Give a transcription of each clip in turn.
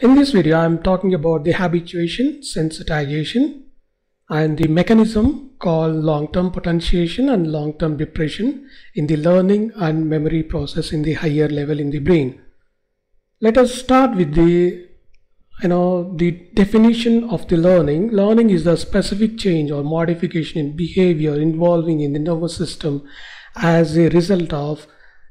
In this video, I'm talking about the habituation, sensitization, and the mechanism called long-term potentiation and long-term depression in the learning and memory process in the higher level in the brain. Let us start with the you know the definition of the learning learning is the specific change or modification in behavior involving in the nervous system as a result of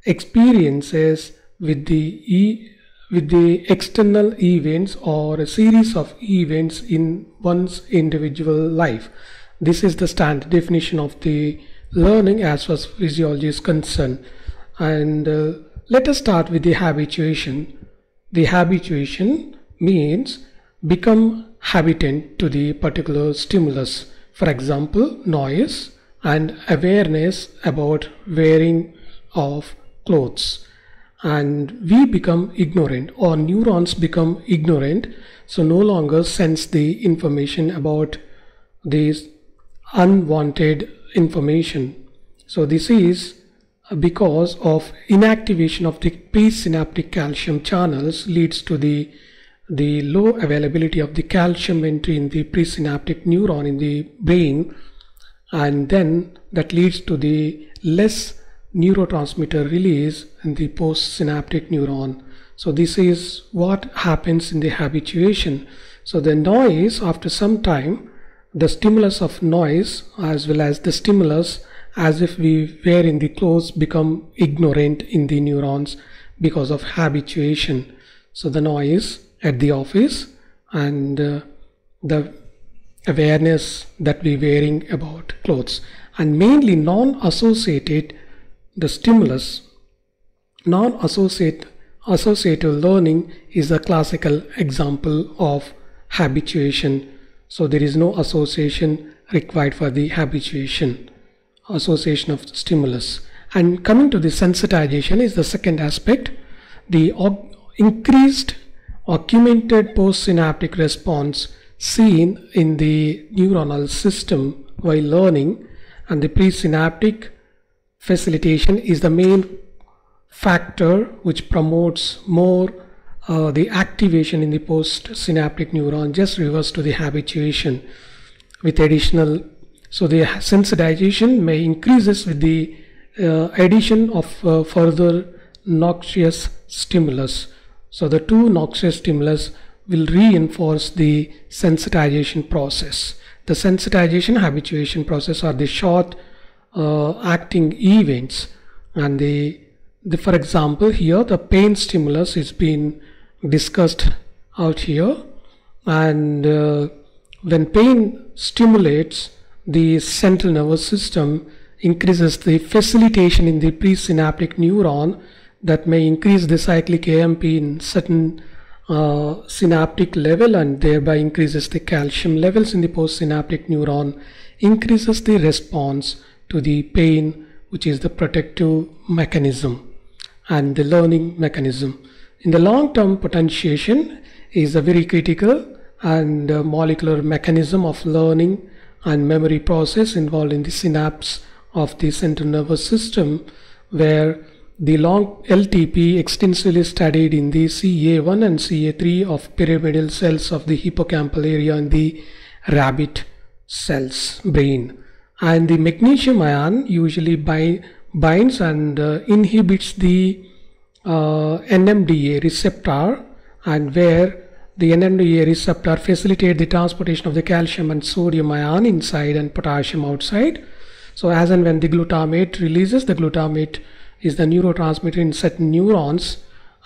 experiences with the e with the external events or a series of events in one's individual life this is the standard definition of the learning as far as physiology is concerned and uh, let us start with the habituation the habituation means become habitant to the particular stimulus. For example, noise and awareness about wearing of clothes. And we become ignorant or neurons become ignorant so no longer sense the information about this unwanted information. So this is because of inactivation of the presynaptic calcium channels leads to the the low availability of the calcium entry in the presynaptic neuron in the brain and then that leads to the less neurotransmitter release in the postsynaptic neuron. So this is what happens in the habituation. So the noise after some time the stimulus of noise as well as the stimulus as if we were in the clothes become ignorant in the neurons because of habituation. So the noise at the office and uh, the awareness that we wearing about clothes. And mainly non-associated the stimulus non-associate associative learning is a classical example of habituation. So there is no association required for the habituation association of stimulus. And coming to the sensitization is the second aspect. The increased augmented postsynaptic response seen in the neuronal system while learning and the presynaptic facilitation is the main factor which promotes more uh, the activation in the postsynaptic neuron just reverse to the habituation with additional so the sensitization may increases with the uh, addition of uh, further noxious stimulus so the two noxious stimulus will reinforce the sensitization process. The sensitization habituation process are the short acting events. And the, the for example here the pain stimulus is being discussed out here. And uh, when pain stimulates the central nervous system increases the facilitation in the presynaptic neuron that may increase the cyclic AMP in certain uh, synaptic level and thereby increases the calcium levels in the postsynaptic neuron, increases the response to the pain which is the protective mechanism and the learning mechanism. In the long-term potentiation is a very critical and uh, molecular mechanism of learning and memory process involved in the synapse of the central nervous system where the long LTP extensively studied in the CA1 and CA3 of pyramidal cells of the hippocampal area in the rabbit cells brain and the magnesium ion usually bind, binds and uh, inhibits the uh, NMDA receptor and where the NMDA receptor facilitate the transportation of the calcium and sodium ion inside and potassium outside so as and when the glutamate releases the glutamate is the neurotransmitter in certain neurons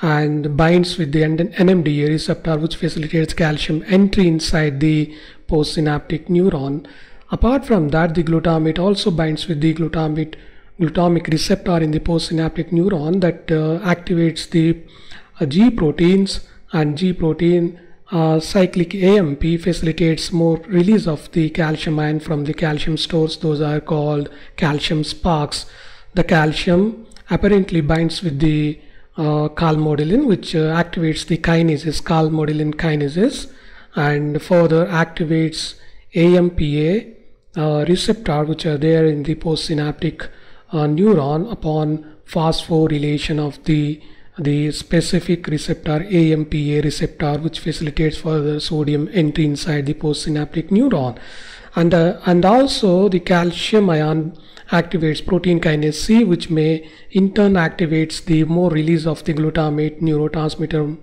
and binds with the NMDA receptor which facilitates calcium entry inside the postsynaptic neuron. Apart from that, the glutamate also binds with the glutamate glutamic receptor in the postsynaptic neuron that uh, activates the uh, G proteins and G protein uh, cyclic AMP facilitates more release of the calcium ion from the calcium stores. Those are called calcium sparks. The calcium apparently binds with the uh, calmodulin which uh, activates the kinases calmodulin kinases and further activates AMPA receptor which are there in the postsynaptic uh, neuron upon phosphorylation of the the specific receptor AMPA receptor which facilitates further sodium entry inside the postsynaptic neuron. And uh, and also the calcium ion activates protein kinase C which may in turn activates the more release of the glutamate neurotransmitter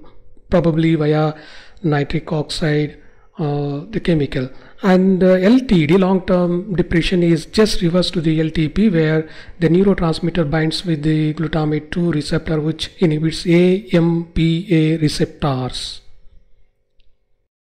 probably via nitric oxide uh, the chemical and uh, LTD long term depression is just reverse to the LTP where the neurotransmitter binds with the glutamate 2 receptor which inhibits AMPA receptors